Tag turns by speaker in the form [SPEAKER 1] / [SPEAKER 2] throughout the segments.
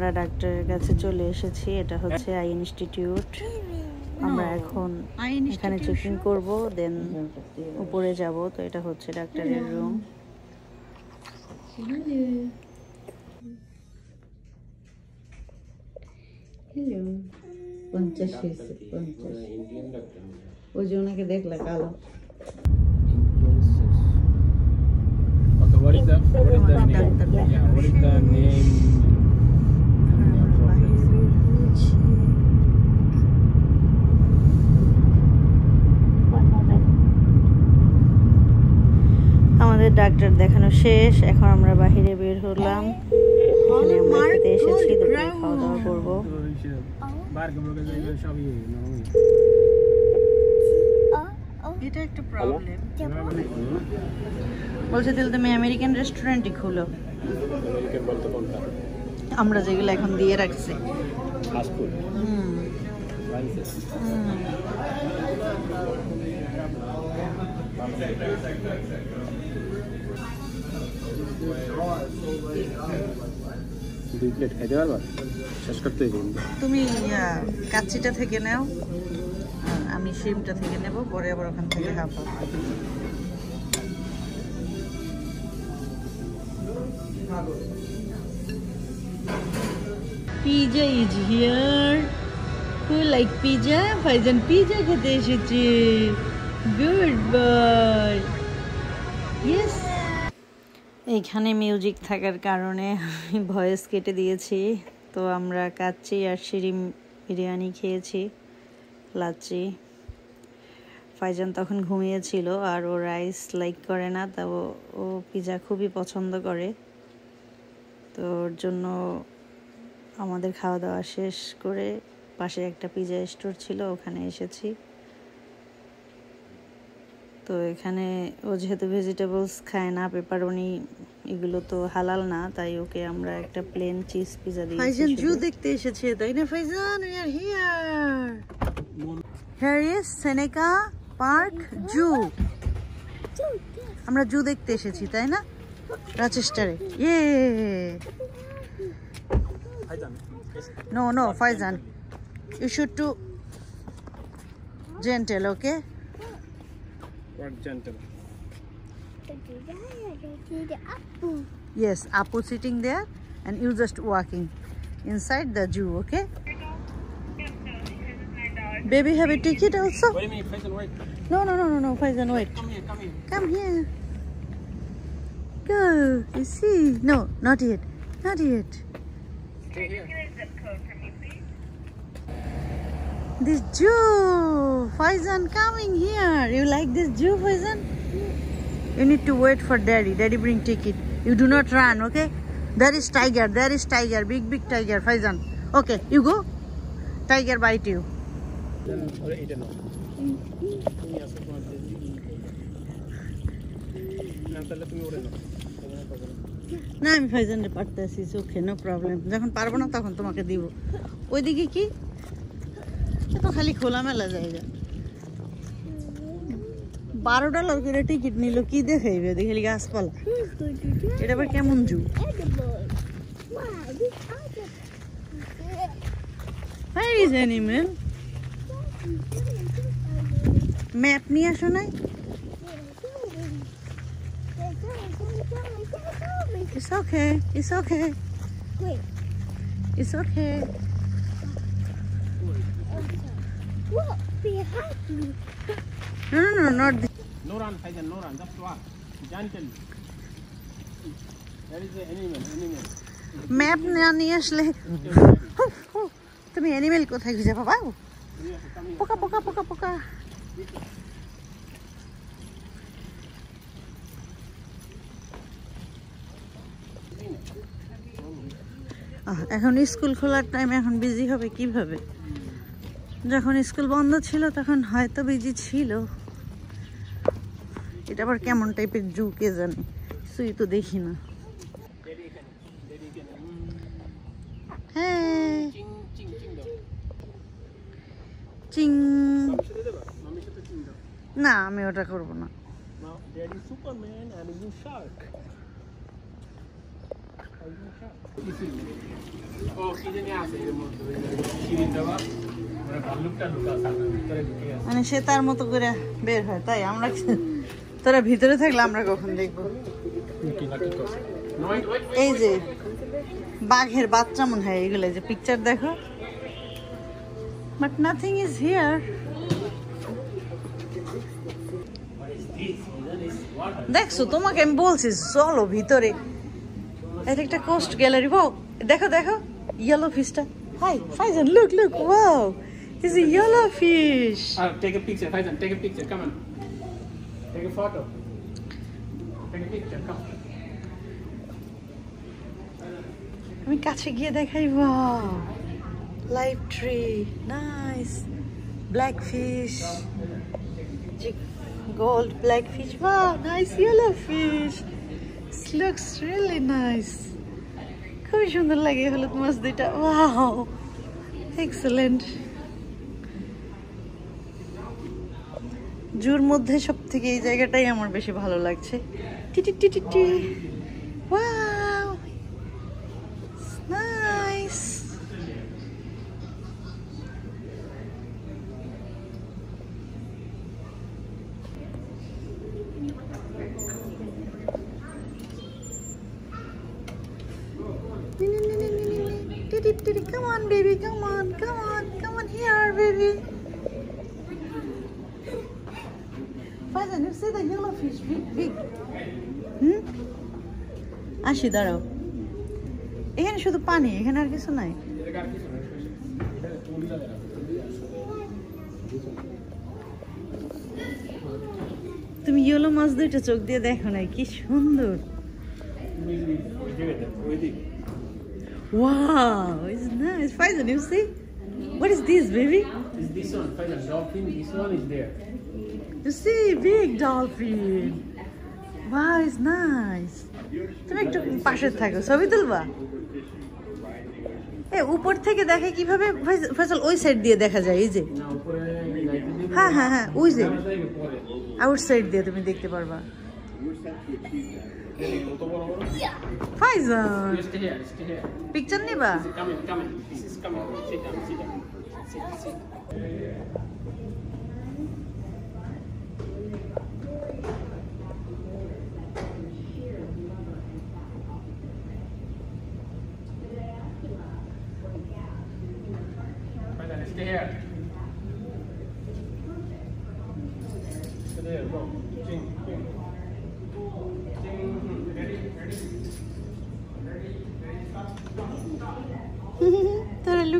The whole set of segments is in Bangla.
[SPEAKER 1] আমরা ডাক্তারের কাছে চলে এসেছি এটা হচ্ছে আই ইনস্টিটিউট। আমরা এখন এখানে চেকিং করব দেন উপরে যাব তো এটা হচ্ছে ডাক্তারের রুম
[SPEAKER 2] পঞ্চাশ হয়েছে পঞ্চাশ। ওই যে ওনাকে দেখলে কালো।
[SPEAKER 3] What is the what is the name? Yeah, what is the name?
[SPEAKER 1] আমাদের ডাক্তার দেখানো শেষ এখন আমরা বাহিরে বের হলাম। এখানে আমরা খেতে এসেছি দুপুরে খাওয়া দাওয়া করব। এটা একটা প্রবলেম বলছে তাহলে তুমি আমেরিকান রেস্টুরেন্টই খুলো। আমরা যেগুলো এখন দিয়ে রাখছি।
[SPEAKER 3] দুই প্লেট শেষ করতে
[SPEAKER 1] তুমি কাচ্চিটা থেকে নাও। আমি শিমটা থেকে নেব পরে আবার ওখান থেকে half pizza is here who like pizza Faizan pizza খেতে এসেছে গুড বাই ইয়েস এখানে মিউজিক থাকার কারণে আমি ভয়েস কেটে দিয়েছি। তো আমরা কাচ্চি আর শিরিম বিরিয়ানি খেয়েছি, লাচ্ছি। ফাইজান তখন ঘুমিয়েছিল আর ও রাইস লাইক করে না তা ও পিজা খুবই পছন্দ করে। তো ওর জন্য আমাদের খাওয়া দাওয়া শেষ করে পাশে একটা পিজা স্টোর ছিল ওখানে এসেছি। তো এখানে ও যেহেতু ভেজিটেবলস খায় না পেপারনি এগুলো তো হালাল না তাই ওকে আমরা একটা প্লেন চিজ পিজা দিয়েছি ফাইজান জু দেখতে এসেছে তাই না Faizan we are here here is Seneca Park zoo আমরা জু দেখতে এসেছি তাই না? রাচেস্টারে ইয়ে No, no, Faizan. You should to gentle, okay?
[SPEAKER 3] What gentle?
[SPEAKER 1] Yes, Apu sitting there and you just walking inside the zoo, okay? Baby, have a ticket also?
[SPEAKER 3] Wait a minute, Faizan, wait.
[SPEAKER 1] No, no, no, no, no, Faizan, wait.
[SPEAKER 3] Come here, come here.
[SPEAKER 1] Come here. Go, you see. No, not yet, not yet.
[SPEAKER 3] Stay here.
[SPEAKER 1] This Jew, Faizan coming here. You like this Jew, Faizan? You need to wait for daddy. Daddy bring ticket. You do not run, okay? There is tiger. There is tiger. Big, big tiger, Faizan. Okay, you go. Tiger bite you.
[SPEAKER 3] Then, or না,
[SPEAKER 1] আমি ফাইজানরে পারতেছি চোখে নো প্রবলেম যখন পারব না তখন তোমাকে দিব। ওইদিকে কি? তো খালি খোলামেলা জায়গা। বারো ডলার করে টিকিট নিল, কি দেখাইবে? দেখলি গাছপালা। এটা আবার কেমন জু? Animal? ম্যাপ নিয়ে আসো নাই? It's okay. It's okay.
[SPEAKER 4] Wait.
[SPEAKER 1] It's okay.
[SPEAKER 4] What behind you?
[SPEAKER 1] No, no, no, not this.
[SPEAKER 3] No run, Faisal, no run. Just walk. Gentle. There is an animal, animal.
[SPEAKER 1] Map না নিয়ে আসলে তুমি অ্যানিমেল কোথায় খুঁজে পাবা পোকা পোকা পোকা পোকা এখন স্কুল খোলার টাইম এখন বিজি হবে কীভাবে? যখন স্কুল বন্ধ ছিল, তখন হয়তো বিজি ছিল। এটা আবার কেমন টাইপের জু কে জানে? কিছুই তো দেখি না। হ্যাঁ। চিং। না, আমি ওটা করব না
[SPEAKER 3] Superman and a new shark. মানে
[SPEAKER 1] সে তার মতো করে বের হয়, তাই আমরা তোরা ভিতরে থাকলে আমরা কখন দেখব? এই যে বাঘের বাচ্চা মনে হয় এগুলো যে পিকচার দেখো। বাট নাথিং ইজ হিয়ার দেখছ, তোমাকে আমি বলছি, চলো ভিতরে। এটা একটা কোস্ট গ্যালারি বউ দেখো দেখো yellow ফিশটা hi Faizan look look wow is a yellow
[SPEAKER 3] fish take a picture, Faizan, take a picture, come on. Take a photo. Take a picture, come.
[SPEAKER 1] আমি কাছে গিয়ে দেখাই wow live tree nice black fish gold black fish wow nice yellow fish looks really nice খুবই সুন্দর লাগে হলুদ মাছ দুইটা। ওয়াও এক্সেলেন্ট জুর মধ্যে সব থেকে এই জায়গাটাই আমার বেশি ভালো লাগছে। টি টি টি টি টি wow Nice. Come on, baby. Come on. Come on. Come on here, baby. Faizan, you see the yellow fish? Big, big. Hmm? আসি দাঁড়াও এখানে শুধু পানি এখানে আর কিছু নাই তুমি ইয়েলো মাছ দুইটা চোখ দিয়ে দেখো নাই কি সুন্দর Wow, it's nice. Faizan, you see? What is this, baby?
[SPEAKER 3] Is this one, Faizan, dolphin, this one is there.
[SPEAKER 1] You see, big dolphin. Wow, it's nice. তুমি একটু পাশে থাকো, ছবি তুলবা? এ, উপর থেকে দেখে কীভাবে ফয়সাল ওই সাইড দিয়ে দেখা যায়, এই যে। হ্যাঁ হ্যাঁ হ্যাঁ ওই যে। আউট সাইড দিয়ে তুমি দেখতে পারবা. পিকচার নিবা?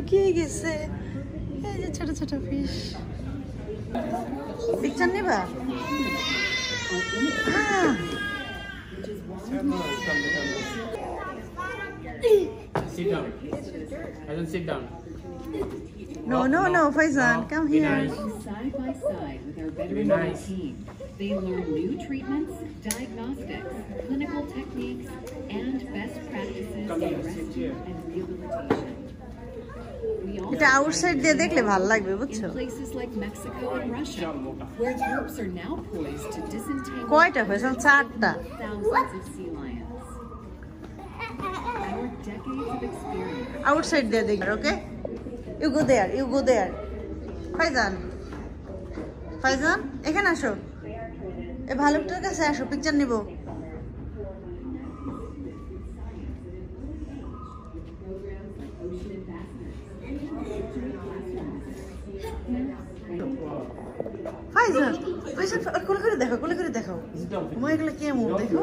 [SPEAKER 1] তারা লুকিয়ে গেছে এই যে ছোট ছোট ফিশ পিকচার নিবা হ্যাঁ
[SPEAKER 3] Sit down. Faizan, sit down.
[SPEAKER 1] No no no Faizan
[SPEAKER 3] No,
[SPEAKER 1] come
[SPEAKER 3] be
[SPEAKER 1] here
[SPEAKER 3] nice.
[SPEAKER 5] side by side with our
[SPEAKER 3] Very
[SPEAKER 5] veteran
[SPEAKER 3] nice.
[SPEAKER 5] team. They learn new treatments, diagnostics, clinical techniques, and best practices
[SPEAKER 3] Come
[SPEAKER 5] in
[SPEAKER 3] here, sit
[SPEAKER 5] rescue
[SPEAKER 3] here.
[SPEAKER 5] and rehabilitation.
[SPEAKER 1] এটা আউটসাইড দিয়ে দেখলে ভালো লাগবে বুঝছ? কয়টা ফসল চারটা। আউটসাইড দিয়ে দেখবে okay you go there you go there Faizan Faizan এখানে আসো। এ ভালুকটার কাছে আসো পিকচার নিবো। কোলে করে দেখো কোলে করে দেখো মা এগুলো কেমন দেখো।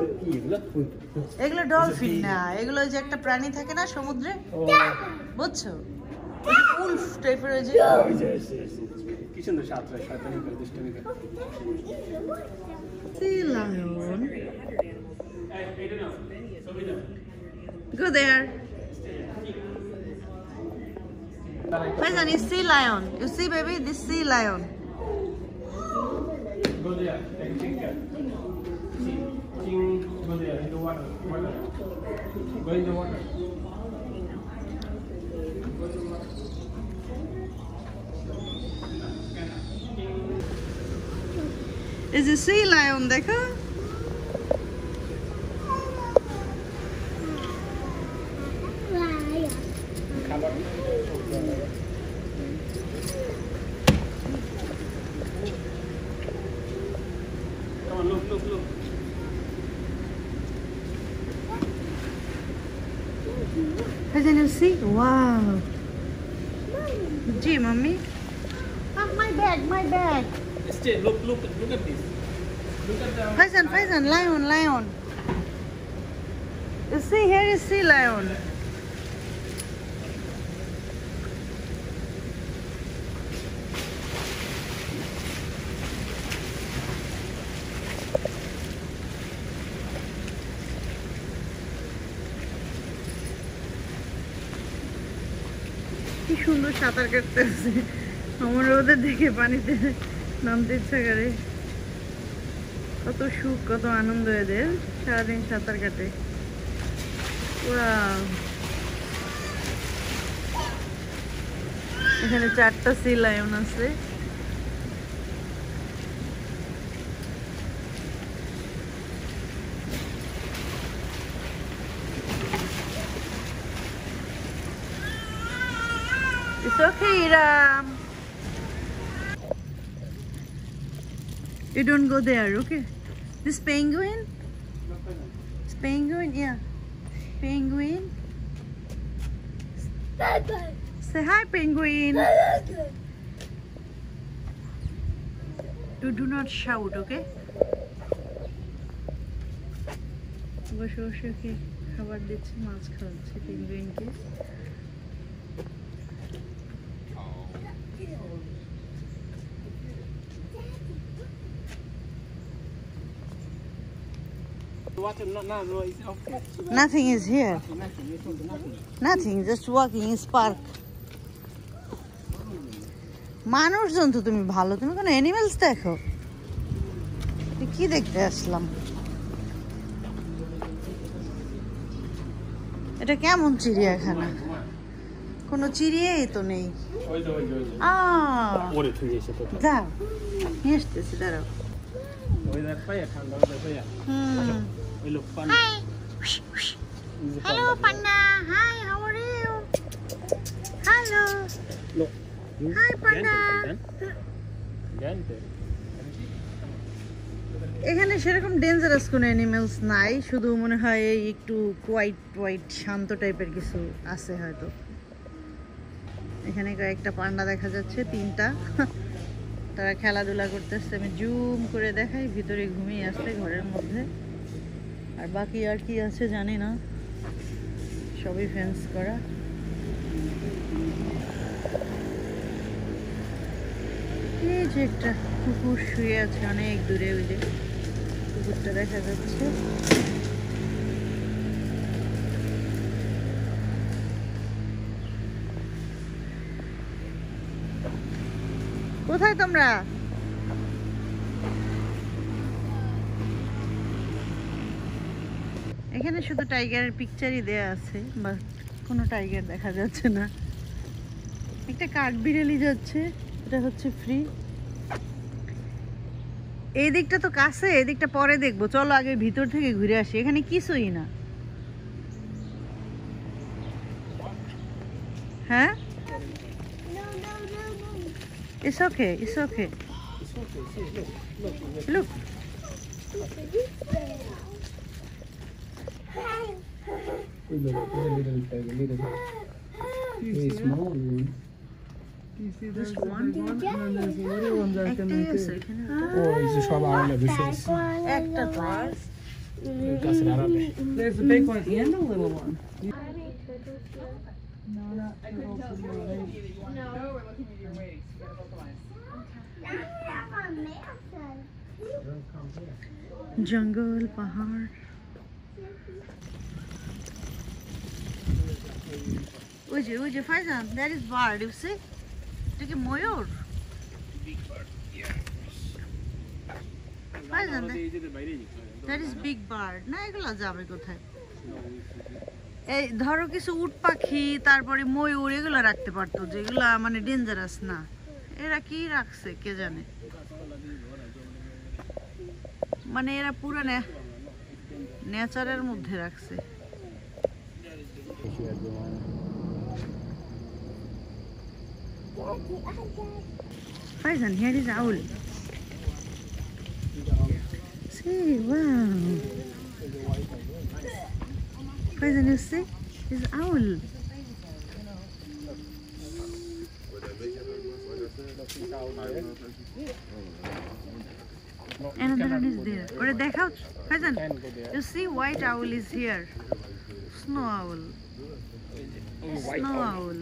[SPEAKER 1] এগুলো ডলফিন না এগুলো ওই যে একটা প্রাণী থাকে না সমুদ্রে? বুঝছ? উলফ টাইপের ওই যে।
[SPEAKER 3] কি সুন্দর সাঁতরা শয়তানি করে দুষ্টামি নাও
[SPEAKER 1] Go there. Faizan, you see lion. You see, baby, this sea lion.
[SPEAKER 3] go in the water,
[SPEAKER 1] Is a sea
[SPEAKER 4] lion,
[SPEAKER 1] Decker?
[SPEAKER 3] Stay, look, look, look at this. Look at the.
[SPEAKER 1] Faizan Faizan lion lion You see here is sea lion. কি সুন্দর সাঁতার কাটতেছে আমার ওদের দেখে পানিতে নামতে ইচ্ছা করে। কত সুখ কত আনন্দ এদের সারাদিন সাঁতার কাটে। এখানে চারটা সি লায়ন আছে। It's okay, Iram. You don't go there, okay? This penguin? It's penguin, yeah. Penguin.
[SPEAKER 4] Bye-bye.
[SPEAKER 1] Say hi, penguin.
[SPEAKER 4] Bye-bye.
[SPEAKER 1] You do not shout, okay? বসে বসে ওকে খাবার দিচ্ছে মাছ খাওয়াচ্ছে পেঙ্গুইনকে Nothing is here.
[SPEAKER 3] Nothing,
[SPEAKER 1] just walking in park. মানুষজন তো তুমি ভালো তুমি কোনো অ্যানিমেলস দেখো? কি দেখতে আসলাম? এটা কেমন চিড়িয়াখানা? কোনো চিড়িয়াই তো নেই। দাঁড়াও
[SPEAKER 3] দেখ পাইয়া।
[SPEAKER 1] হুম।
[SPEAKER 3] ওই লোক যে hello
[SPEAKER 1] panda. Panda hi how are you
[SPEAKER 3] hello.
[SPEAKER 1] Hi, Panda.
[SPEAKER 3] Gente, gente.
[SPEAKER 1] এখানে সেরকম ডেঞ্জারাস কোনো অ্যানিমেলস নাই শুধু মনে হয় একটু কোয়াইট হোয়াইট শান্ত টাইপের কিছু আছে হয়তো। এখানে কয়েকটা পান্ডা দেখা যাচ্ছে তিনটা। তারা খেলাধুলা করতেছে আমি জুম করে দেখাই ভিতরে ঘুমিয়ে আসছে ঘরের মধ্যে। আর বাকি আর কি আছে জানি না। সবই ফেন্স করা। এই যে একটা কুকুর শুয়ে আছে অনেক দূরে ওই যে। কুকুরটা দেখা যাচ্ছে। কোথায় তোমরা? এখানে শুধু টাইগারের পিকচারই দেয়া আছে বা কোনো টাইগার দেখা যাচ্ছে না। একটা কাঠ বিড়ালি যাচ্ছে, এটা হচ্ছে ফ্রি এই দিকটা তো কাছে, এই দিকটা পরে দেখব। চলো আগে ভিতর থেকে ঘুরে আসি। এখানে কিছুই না। হ্যাঁ?
[SPEAKER 3] look little tiger, little. Very small one.
[SPEAKER 1] Just one? No, there's only
[SPEAKER 3] one that can make it. Oh, it's
[SPEAKER 1] just all
[SPEAKER 3] out of bushes. Actor class.
[SPEAKER 6] There's a big one and a little one.
[SPEAKER 1] Jungle, Bahar. ওই যে ওই যে Faizan that is bird you see এটা কি ময়ূর
[SPEAKER 3] Faizan
[SPEAKER 1] that is big bird না এগুলো যাবে কোথায় এই ধরো কিছু উট পাখি তারপরে ময়ূর এগুলো রাখতে পারতো যেগুলো মানে ডেঞ্জারাস না এরা কি রাখছে কে জানে মানে এরা পুরো নেচারের মধ্যে রাখছে she had going here is owl. See, wow. Faizan, you see? It's owl. Another one is there. Or
[SPEAKER 3] they have, Faizan,
[SPEAKER 1] you see white owl is here. Snow owl.
[SPEAKER 3] Oh, white
[SPEAKER 1] Snow
[SPEAKER 3] owl.
[SPEAKER 1] owl.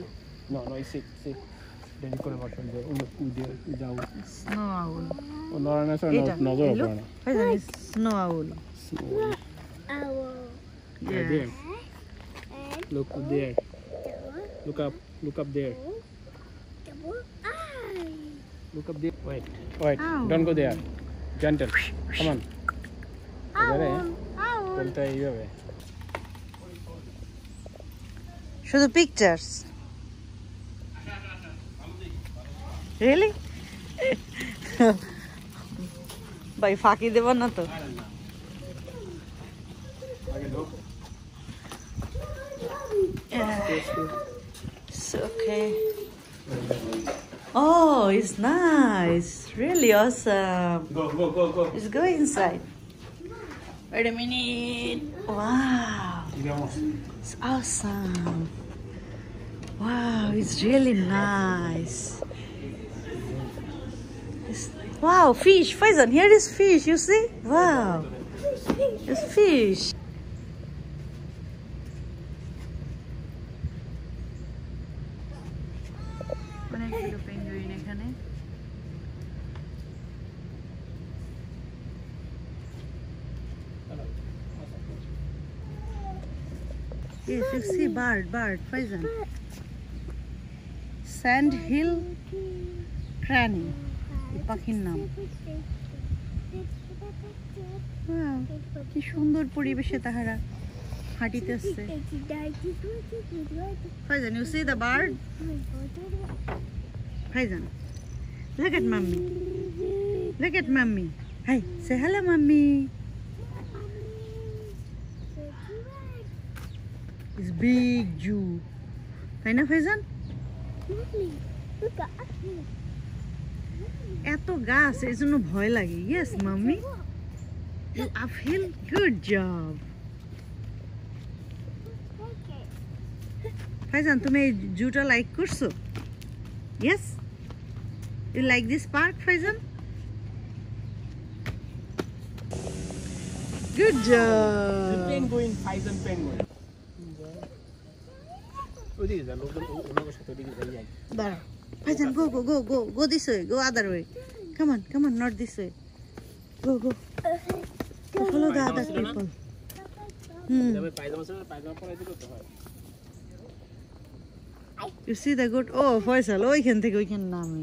[SPEAKER 3] No, no, it's sick, sick. দেরি করে বসেন যে উনি উদে যাও
[SPEAKER 1] Snow owl.
[SPEAKER 3] ও নরনা সর
[SPEAKER 1] এটা
[SPEAKER 3] নজর
[SPEAKER 1] look.
[SPEAKER 3] পড়ে না
[SPEAKER 1] Faizan is snow owl.
[SPEAKER 4] Owl.
[SPEAKER 3] Yeah,
[SPEAKER 1] Yeah.
[SPEAKER 3] there.
[SPEAKER 4] And
[SPEAKER 3] Look there.
[SPEAKER 4] double,
[SPEAKER 3] Look up. Look up there.
[SPEAKER 4] double eye.
[SPEAKER 3] Look up there. Wait. Wait.
[SPEAKER 1] Ow.
[SPEAKER 3] Don't go there. Gentle. Come on. এবারে
[SPEAKER 1] Owl.
[SPEAKER 3] বলতে
[SPEAKER 1] শুধু পিকচার্স রিয়েলি ভাই ফাঁকি দেব না তো It's okay. Oh, it's nice. Really awesome.
[SPEAKER 3] Go, go, go, go.
[SPEAKER 1] Let's go inside. Wait a minute. Wow. It's awesome. Wow, it's really nice. It's- wow, fish. Faizan, here is fish. You see? Wow. It's fish. অনেকগুলো পেঙ্গুইন এখানে Yes, you see bird, bird, Faizan. Sandhill crane, এই পাখির নাম। কি সুন্দর পরিবেশে তাহারা হাঁটিতেছে Faizan you see the bird Faizan look at mummy look at mummy hi say hello mummy is big zoo তাই না, ফাইজান? এত গাছ, এই জন্য ভয় লাগে। Yes mummy you uphill good job
[SPEAKER 4] Okay.
[SPEAKER 1] Faizan তুমি এই জুটা লাইক করছ? Yes you like this park Faizan good job
[SPEAKER 3] penguin Faizan penguin ওদিকে যা লোকজন ওনার সাথে ওদিকে যাই যাই।
[SPEAKER 1] দাঁড়াও। Faizan go go go go go this way go other way come on come on not this way go. Go follow the other people হুম।
[SPEAKER 3] পায়জামা ছিল পায়জামা পরে দিকে তো হয়।
[SPEAKER 1] ইউ সি দ্য গুড ও ফয়সাল ওইখান থেকে ওইখান নামে.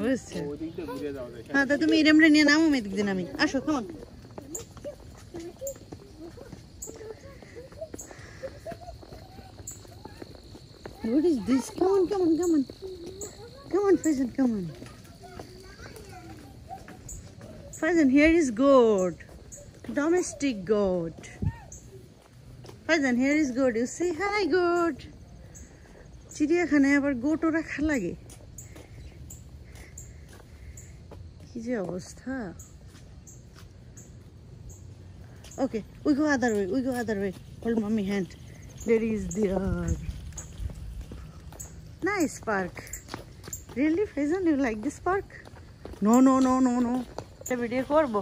[SPEAKER 1] বুঝছে? হ্যাঁ তা তুমি নিয়ে নামো মেদিক দিন আমি আসো কেমন What is this? Come on, come on, come on. Come on, Faizan, come on. Faizan, here is goat. Domestic goat. Faizan, here is goat. You say hi, goat. চিড়িয়াখানায় আবার গোটও রাখা লাগে কি যে অবস্থা Okay, we go other way. We go other way. Hold mommy hand. There is the uh, nice park. Really, Faizan, you like this park? No, no, no, no, no. Video করব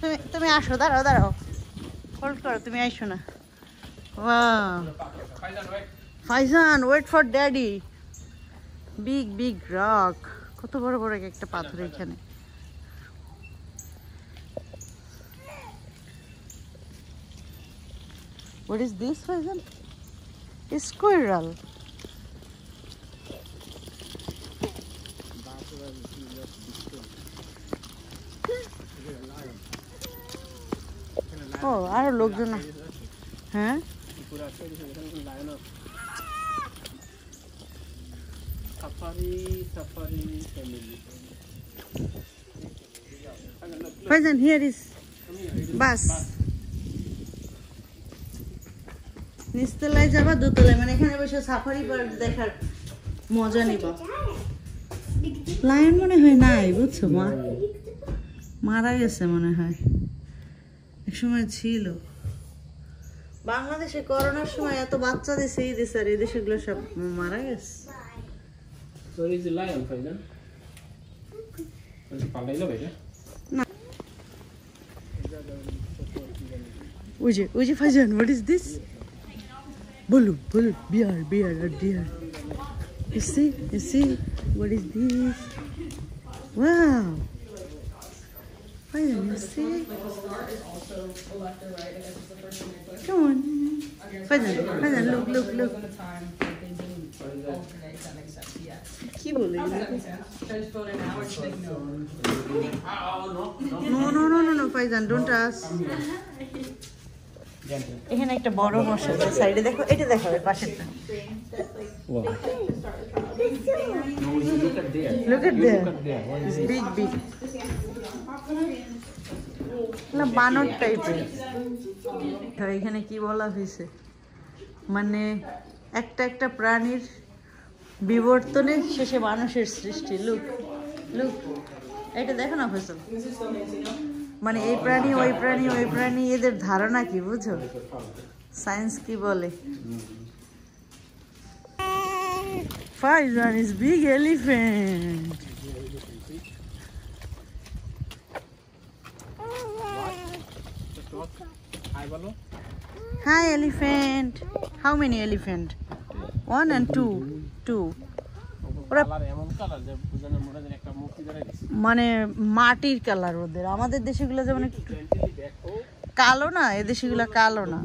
[SPEAKER 1] তুমি তুমি আসো দাঁড়াও দাঁড়াও হোল্ড করো তুমি আইসো না. Faizan wait for daddy big big rock কত বড় বড় এক একটা পাথর এখানে What is this, Faizan? A squirrel. ও আরও লোকজন আ- হ্যাঁ
[SPEAKER 3] পুরো আছে এখানে কোনো lion safari safari family
[SPEAKER 1] Faizan here is bus নিচতলায় যাবা দোতলায় মানে এখানে বসে সাফারি পার্ক দেখার মজা নিবা। লায়ন মনে হয় নাই, বুঝছ মা? মারা গেছে মনে হয়। এক সময় ছিল। বাংলাদেশে করোনার সময় এত বাচ্চা দিছে এই দেশে আর এই দেশগুলো সব মারা গেছে। ওই যে ওই যে Faizan what is this blue blue bear bear R deer You see, you see, what is this? Wow. Faizan, you see? Come on. Faizan, Faizan, look, look, look. কি বলে no no no no no Faizan don't us এখানে একটা বড় মশা আছে সাইডে দেখো এটা দেখাবে পাশেরটা
[SPEAKER 3] Wow. No, you look at there.
[SPEAKER 1] Look at
[SPEAKER 3] You
[SPEAKER 1] there.
[SPEAKER 3] Look at there. What is
[SPEAKER 1] big big না, বানর টাইপের এখানে কি বলা হয়েছে? মানে একটা একটা প্রাণীর বিবর্তনে শেষে মানুষের সৃষ্টি। লুক লুক এটা দেখো না ফসল মানে এই প্রাণী, ওই প্রাণী ওই প্রাণী, এদের ধারণা কি, বুঝো? সায়েন্স কি বলে? Faizan is big elephant.
[SPEAKER 3] Just walk. Hi,
[SPEAKER 1] elephant. How many elephant? One and two. Two. ওরা
[SPEAKER 3] মনে
[SPEAKER 1] মাটির কালার ওদের আমাদের দেশেগুলো যেমন কালো না এ দেশিগুলো কালো না।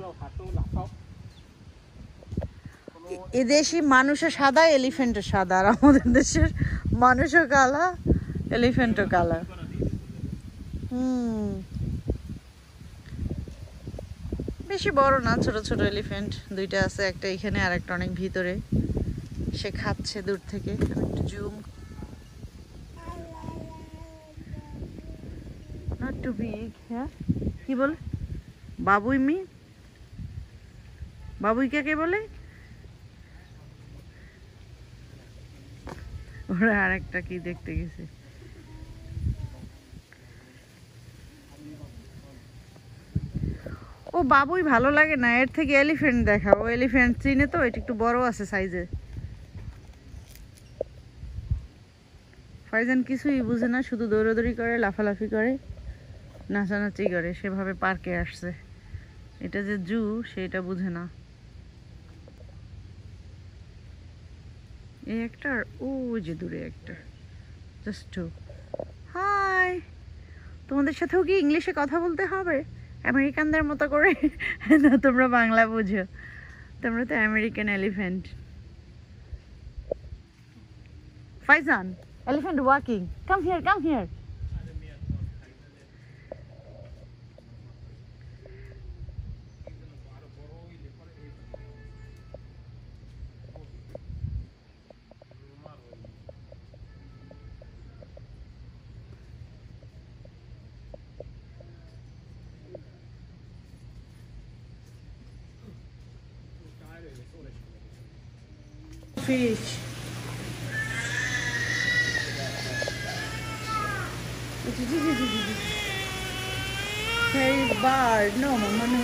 [SPEAKER 1] এদেশি মানুষও সাদা এলিফেন্টও সাদা আর আমাদের দেশের মানুষও কালা এলিফেন্টও কালা হুম বেশি বড় না, ছোট ছোট এলিফেন্ট দুইটা আছে, একটা এখানে আর একটা অনেক ভিতরে। সে খাচ্ছে দূর থেকে। আমি একটু জুম টু হ্যাঁ? কি বলে? বাবুই মি? বাবুই কাকে বলে? ওরা আরেকটা কি দেখতে গেছে? ও বাবুই ভালো লাগে না, এর থেকে এলিফ্যান্ট দেখা ও এলিফ্যান্ট চিনে তো, এটা একটু বড় আছে সাইজে ফাইজান কিছুই বুঝে না, শুধু দৌড়াদৌড়ি করে, লাফালাফি করে, নাচানাচি করে, সেভাবে পার্কে আসছে। এটা যে জু, সেটা বুঝে না। এই একটা ওই যে দূরে একটা। জাস্ট হাই তোমাদের সাথেও কি ইংলিশে কথা বলতে হবে? আমেরিকানদের মতো করে? না, তোমরা বাংলা বুঝো। তোমরা তো American elephant. Faizan, elephant walking. Come here come here fish. Is bird. No, mama, no.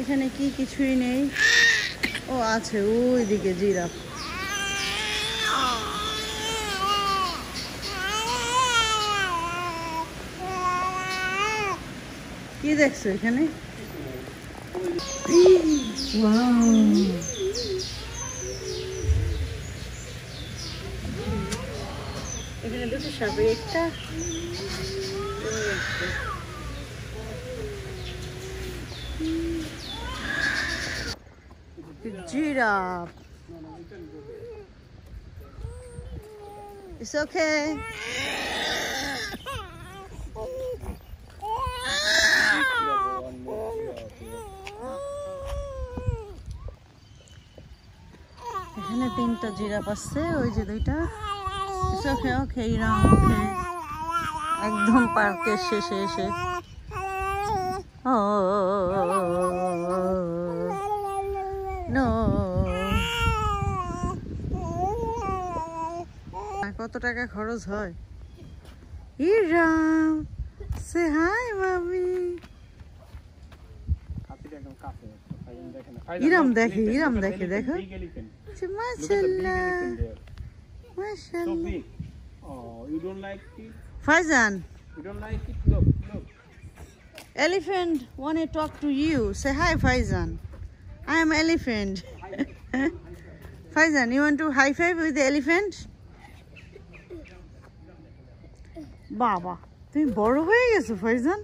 [SPEAKER 1] এখানে কি কিছুই নেই ও আছে ওই দিকে জিরাফ কি দেখছ এখানে Wow. এখানে দুটো সাপে একটা এবং একটা। Giraffe. It's okay. জিরাফ আসছে ওই যে দুইটা ওকে ওকে ইরাম ওকে একদম পার্কের শেষে এসে ও নো কত টাকা খরচ হয় ইরাম সে হাই মামি ইরাম দেখে, ইরাম দেখে, দেখো।
[SPEAKER 3] Big elephant.
[SPEAKER 1] যে
[SPEAKER 3] Look at the big
[SPEAKER 1] মাশাল্লাহ
[SPEAKER 3] elephant there. So
[SPEAKER 1] মাশাল্লাহ
[SPEAKER 3] big. Oh, you don't like it?
[SPEAKER 1] Faizan
[SPEAKER 3] You don't like it? Look, look.
[SPEAKER 1] elephant want to talk to you say hi faizan i am elephant faizan you want to high five with the elephant বাবা তুমি বড় হয়ে গেছো Faizan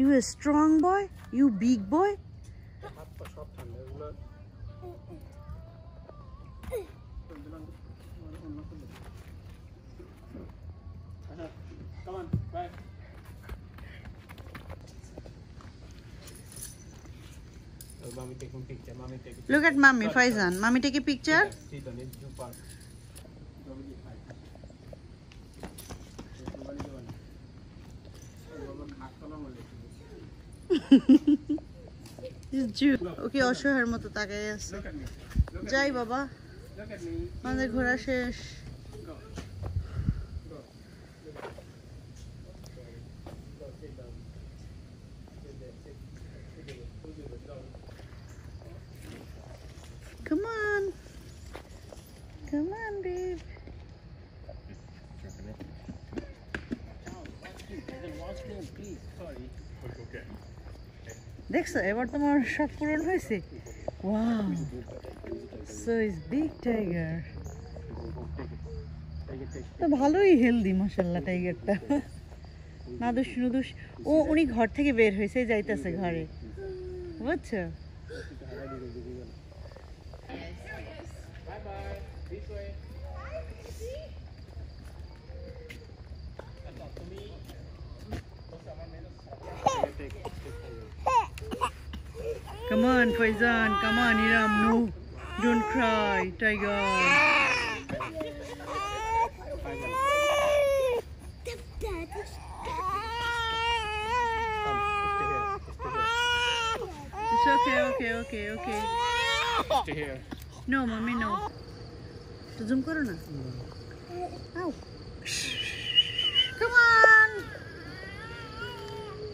[SPEAKER 1] you a
[SPEAKER 3] strong boy you big boy Come on, bye. Oh, mommy taking picture. Mommy taking
[SPEAKER 1] look at mommy faizan mommy take a picture
[SPEAKER 3] Sit on it, you park. Oh।
[SPEAKER 1] ওকে অসহায়ের মতো তাকাই আছে
[SPEAKER 3] Look at me. Look at
[SPEAKER 1] যাই
[SPEAKER 3] me.
[SPEAKER 1] বাবা
[SPEAKER 3] Look at me.
[SPEAKER 1] আমাদের ঘোরা শেষ
[SPEAKER 3] Go. Go. Go, sit down. Sit there, sit. Sit there. Put your down.
[SPEAKER 1] Come on. Come on, babe. দেখছ এবার তোমার শখ পূরণ হয়েছে wow
[SPEAKER 3] so is big tiger.
[SPEAKER 1] তো ভালোই হেলদি মাসাল্লাহ টাইগারটা নাদুস নুদুস ও উনি ঘর থেকে বের হয়েছে যাইতেছে ঘরে বুঝছো
[SPEAKER 3] Bye bye. This way.
[SPEAKER 1] Come on, Faizan. Come on, Iram. No. Don't cry, tiger. okay, okay, okay, okay. No, mommy, no. तो zoom करो ना. Ow. Come on.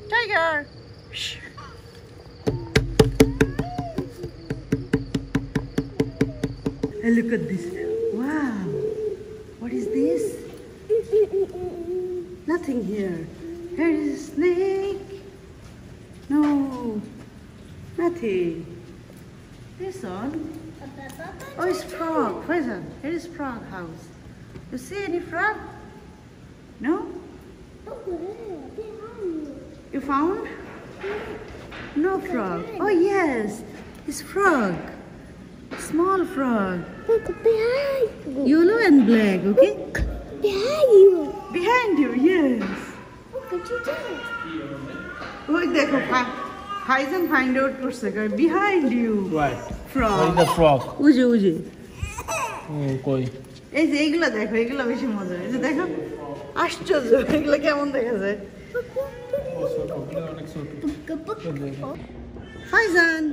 [SPEAKER 1] Tiger. Hey, look at this. Wow. What is this? Nothing here. Here is a snake. No. Nothing. This one. Oh, it's frog. Faisal, here is frog house. You see any frog? No? You found? No frog. Oh, yes. It's frog. Small frog.
[SPEAKER 4] Look behind you.
[SPEAKER 1] Yellow and black, okay?
[SPEAKER 4] Behind you.
[SPEAKER 1] Behind you, yes.
[SPEAKER 4] What did you do?
[SPEAKER 1] ওই দেখো ফাইজান ফাইন্ড আউট করছে behind you
[SPEAKER 3] What?
[SPEAKER 1] Frog
[SPEAKER 3] the frog?
[SPEAKER 1] উজে উজে
[SPEAKER 3] Oh,
[SPEAKER 1] এই যে এইগুলো দেখো এগুলো বেশি মজা এই যে দেখো আশ্চর্য এগুলো কেমন দেখা যায়? ফাইজান।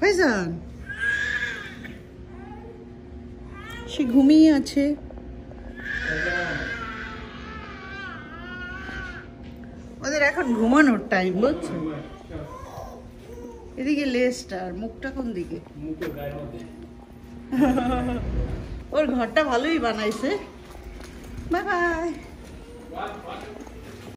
[SPEAKER 1] ফাইজান। সে ঘুমিয়ে আছে। ওদের এখন ঘুমানোর টাইম বুঝছ? এদিকে লেজটা আর মুখটা কোন দিকে? ওর ঘরটা ভালোই বানাইছে। Bye bye